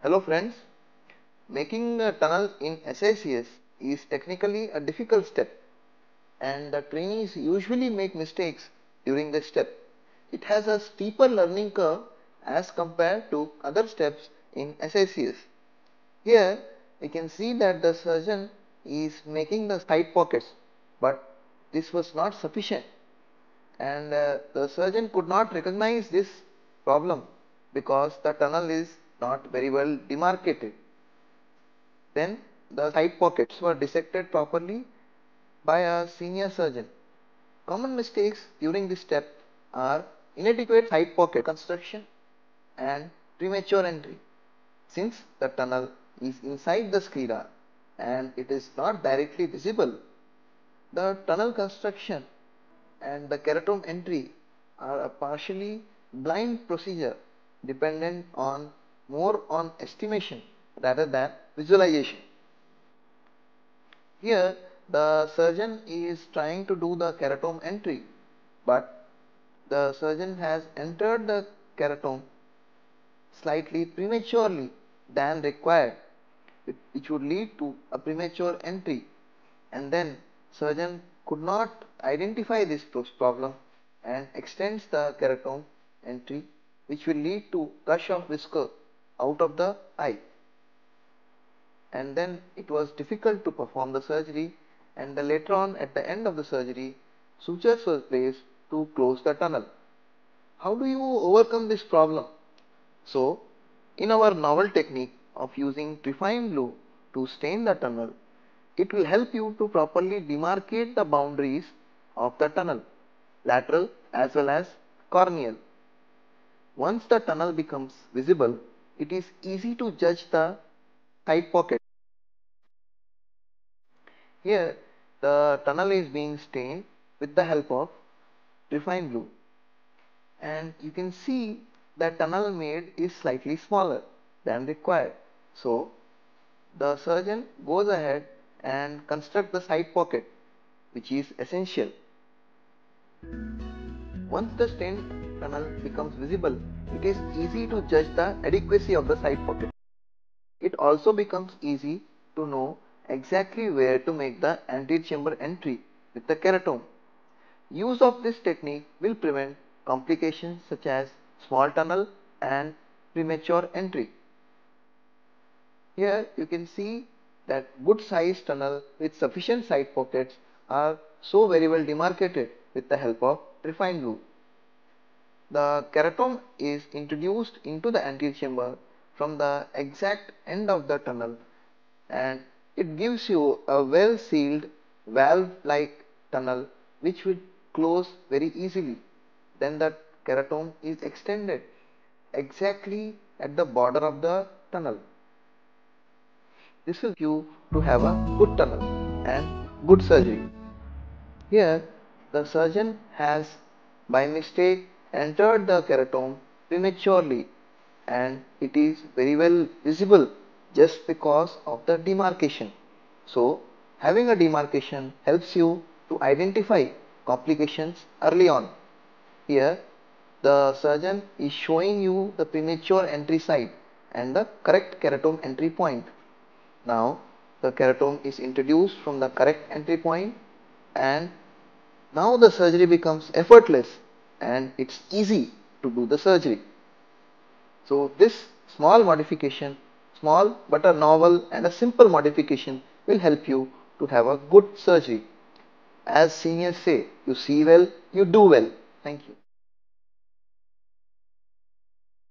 Hello friends, making a tunnel in SICS is technically a difficult step and the trainees usually make mistakes during this step. It has a steeper learning curve as compared to other steps in SICS. Here we can see that the surgeon is making the side pockets but this was not sufficient and uh, the surgeon could not recognize this problem because the tunnel is not very well demarcated. Then the side pockets were dissected properly by a senior surgeon. Common mistakes during this step are inadequate side pocket construction and premature entry. Since the tunnel is inside the sclera and it is not directly visible, the tunnel construction and the keratome entry are a partially blind procedure dependent on more on estimation rather than visualization. Here the surgeon is trying to do the keratome entry but the surgeon has entered the keratome slightly prematurely than required which would lead to a premature entry and then surgeon could not identify this problem and extends the keratome entry which will lead to gush of viscose out of the eye and then it was difficult to perform the surgery and the later on at the end of the surgery sutures were placed to close the tunnel. How do you overcome this problem? So in our novel technique of using trypan blue to stain the tunnel, it will help you to properly demarcate the boundaries of the tunnel, lateral as well as corneal. Once the tunnel becomes visible, it is easy to judge the side pocket. Here the tunnel is being stained with the help of trypan blue and you can see the tunnel made is slightly smaller than required. So the surgeon goes ahead and construct the side pocket which is essential. Once the stained tunnel becomes visible, it is easy to judge the adequacy of the side pocket. It also becomes easy to know exactly where to make the anterior chamber entry with the keratome. Use of this technique will prevent complications such as small tunnel and premature entry. Here you can see that good sized tunnel with sufficient side pockets are so very well demarcated with the help of trypan blue. The keratome is introduced into the anterior chamber from the exact end of the tunnel and it gives you a well sealed valve like tunnel which will close very easily. Then the keratome is extended exactly at the border of the tunnel. This will you to have a good tunnel and good surgery. Here the surgeon has by mistake entered the keratome prematurely and it is very well visible just because of the demarcation. So having a demarcation helps you to identify complications early on. Here the surgeon is showing you the premature entry site and the correct keratome entry point. Now the keratome is introduced from the correct entry point and now the surgery becomes effortless and it's easy to do the surgery. So this small modification, small but a novel and a simple modification will help you to have a good surgery. As seniors say, you see well, you do well. Thank you.